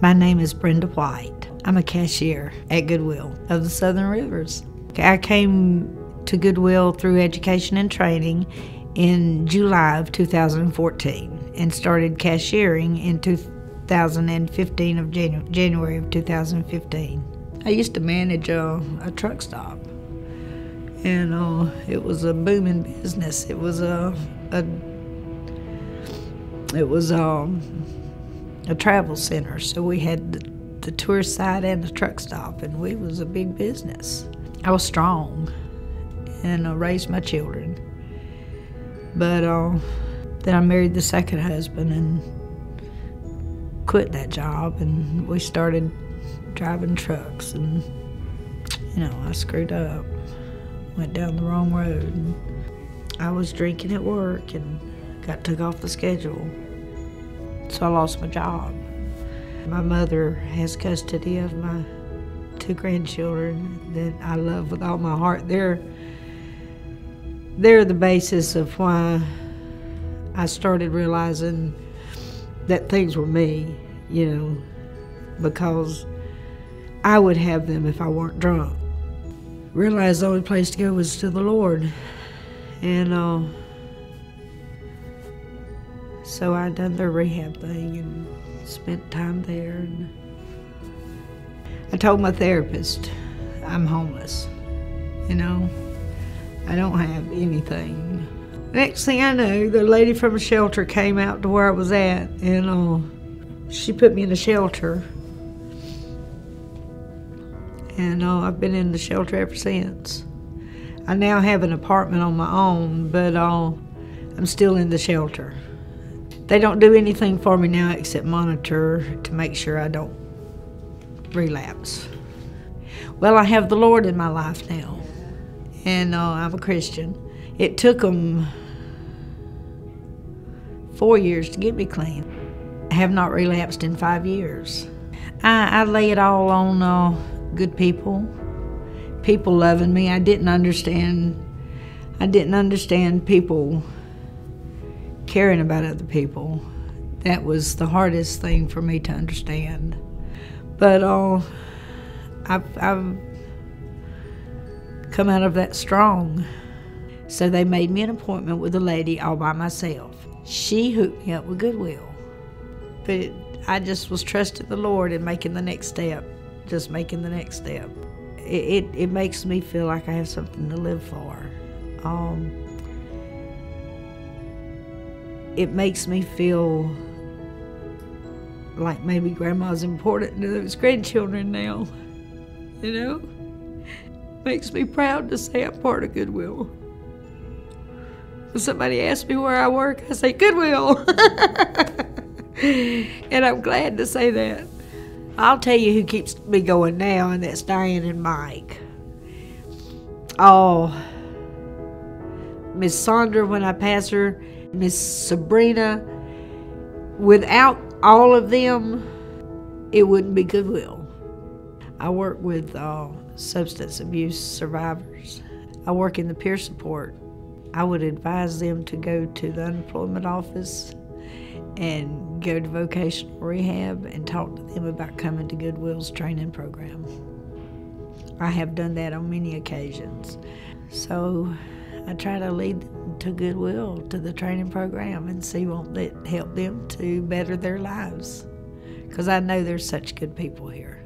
My name is Brenda White. I'm a cashier at Goodwill of the Southern Rivers. I came to Goodwill through education and training in July of 2014 and started cashiering in 2015 of Janu- January of 2015. I used to manage a, a truck stop, and uh, it was a booming business. It was a, a it was um, a travel center, so we had the, the tourist side and the truck stop, and we was a big business. I was strong, and I raised my children. But uh, then I married the second husband and quit that job, and we started driving trucks. And you know, I screwed up, went down the wrong road. And I was drinking at work and got took off the schedule, so I lost my job. My mother has custody of my two grandchildren that I love with all my heart. They're they're the basis of why I started realizing that things were me, you know, because I would have them if I weren't drunk. Realized the only place to go was to the Lord. And uh, so I done the rehab thing and spent time there. And I told my therapist I'm homeless, you know. I don't have anything. Next thing I know, the lady from the shelter came out to where I was at, and uh, she put me in the shelter. And uh, I've been in the shelter ever since. I now have an apartment on my own, but uh, I'm still in the shelter. They don't do anything for me now except monitor to make sure I don't relapse. Well, I have the Lord in my life now and uh, I'm a Christian. It took them four years to get me clean. I have not relapsed in five years. I, I lay it all on uh, good people, people loving me. I didn't understand. I didn't understand people caring about other people. That was the hardest thing for me to understand. But uh, I've, I've come out of that strong. So they made me an appointment with a lady all by myself. She hooked me up with Goodwill. But it, I just was trusting the Lord and making the next step, just making the next step. It, it, it makes me feel like I have something to live for. Um, it makes me feel like maybe grandma's important to those grandchildren now, you know? makes me proud to say I'm part of Goodwill. When somebody asks me where I work, I say Goodwill. and I'm glad to say that. I'll tell you who keeps me going now, and that's Diane and Mike. Oh, Miss Sandra, when I pass her, Miss Sabrina, without all of them, it wouldn't be Goodwill. I work with uh, substance abuse survivors. I work in the peer support. I would advise them to go to the unemployment office and go to vocational rehab and talk to them about coming to Goodwill's training program. I have done that on many occasions. So I try to lead them to Goodwill, to the training program, and see won't it help them to better their lives. Because I know there's such good people here.